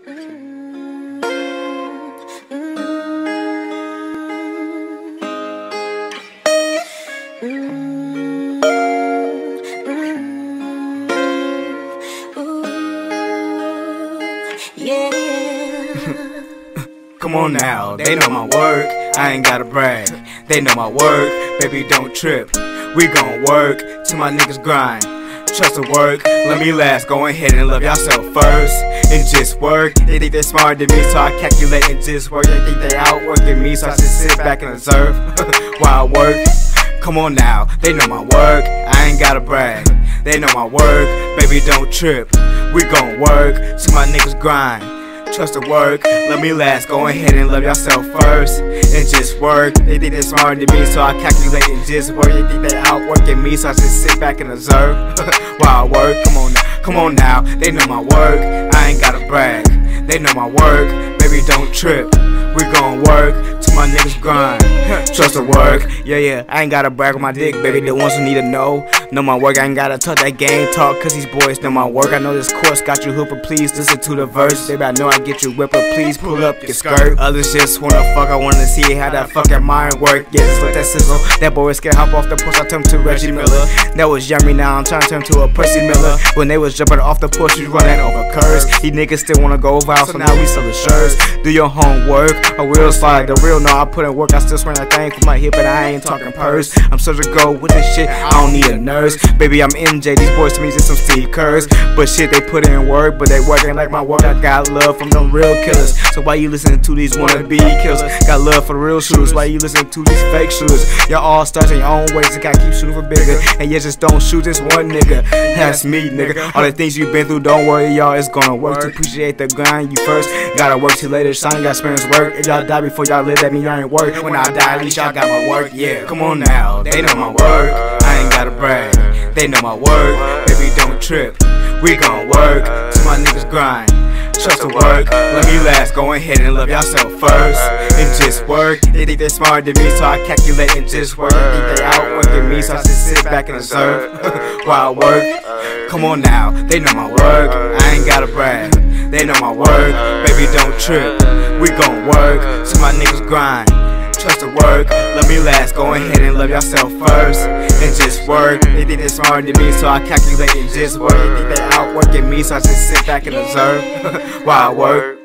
Come on now, they know my work, I ain't gotta brag. They know my work, baby don't trip. We gon' work till my niggas grind. Trust the work, let me last. Go ahead and love yourself first. And just work. They think they're smarter than me, so I calculate and just work. They think they outworking me, so I just sit back and observe while I work. Come on now, they know my work, I ain't gotta brag. They know my work, baby don't trip. We gon' work till my niggas grind trust the work. Let me last, go ahead and love yourself first. And just work. They think they're smarter than me, so I calculate and just work. They think they outworking me, so I just sit back and observe while I work. Come on now, come on now. They know my work, I ain't gotta brag. They know my work, baby don't trip. We gon' work till my niggas grind. Trust the work, yeah, yeah. I ain't gotta brag on my dick, baby. The ones who need to know. Know my work, I ain't gotta talk that game talk, cause these boys know my work. I know this course got you hooper, please listen to the verse. Baby, I know I get you whipper, please pull up your skirt. Others just wanna fuck, I wanna see how that fucking mind work. Yeah, just let that sizzle. That boy was scared, hop off the porch, I turned to Reggie Miller. That was yummy, now I'm trying to turn to a Percy Miller. When they was jumping off the porch, we running over curves. These niggas still wanna go viral, so now we sell the Do your homework, a real slide, the real no, I put in work, I still swing that thing for my hip, and I ain't talking purse. I'm such a go with this shit, I don't need a nurse. Baby, I'm MJ, these boys to me just some Steve Kerrs. But shit, they put in work, but they working like my work. I got love from them real killers. So why you listening to these wannabe killers? Got love for the real shooters, why you listening to these fake shooters? Y'all all start in your own ways, and gotta keep shooting for bigger. And you just don't shoot this one nigga. That's me, nigga. All the things you've been through, don't worry, y'all, it's gonna work. To appreciate the grind, you first gotta work till later. Shine, got experience work. If y'all die before y'all live, that mean y'all ain't work. When I die, at least y'all got my work, yeah. Come on now, they know my work. I ain't gotta brag. They know my work, baby don't trip. We gon' work till my niggas grind. Trust the work, let me last. Go ahead and love yourself first. And just work. They think they're smarter than me, so I calculate and just work. They think they outworking me, so I just sit back and observe while I work. Come on now, they know my work. I ain't gotta brag. They know my work, baby don't trip. We gon' work till my niggas grind trust the work. Love me last, go ahead and love yourself first. And just work. They think they're smarter than me, so I calculate and just work. They outworking me, so I just sit back and observe while I work.